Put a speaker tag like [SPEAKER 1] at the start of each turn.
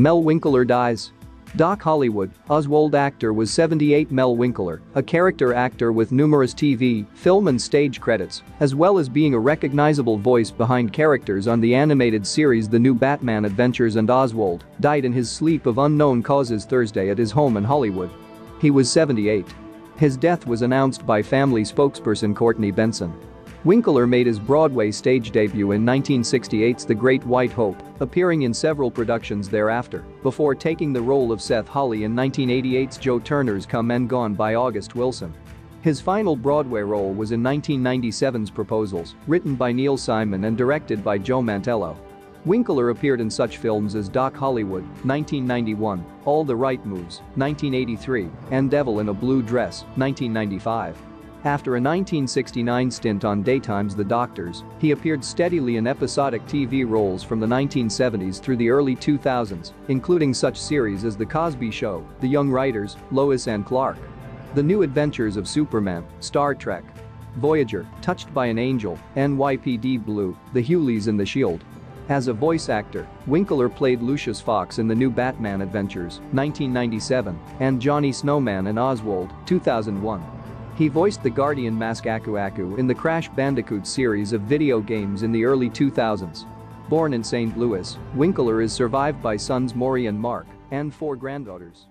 [SPEAKER 1] Mel Winkler dies. Doc Hollywood, Oswald actor was 78 Mel Winkler, a character actor with numerous TV, film and stage credits, as well as being a recognizable voice behind characters on the animated series The New Batman Adventures and Oswald, died in his sleep of unknown causes Thursday at his home in Hollywood. He was 78. His death was announced by family spokesperson Courtney Benson. Winkler made his Broadway stage debut in 1968's The Great White Hope, appearing in several productions thereafter, before taking the role of Seth Holly in 1988's Joe Turner's Come and Gone by August Wilson. His final Broadway role was in 1997's Proposals, written by Neil Simon and directed by Joe Mantello. Winkler appeared in such films as Doc Hollywood, 1991, All the Right Moves, 1983, and Devil in a Blue Dress, 1995. After a 1969 stint on Daytime's The Doctors, he appeared steadily in episodic TV roles from the 1970s through the early 2000s, including such series as The Cosby Show, The Young Riders, Lois and Clark. The New Adventures of Superman, Star Trek, Voyager, Touched by an Angel, NYPD Blue, The Hughleys and The Shield. As a voice actor, Winkler played Lucius Fox in The New Batman Adventures, 1997, and Johnny Snowman in Oswald, 2001. He voiced the Guardian Mask Aku Aku in the Crash Bandicoot series of video games in the early 2000s. Born in St. Louis, Winkler is survived by sons Maury and Mark and four granddaughters.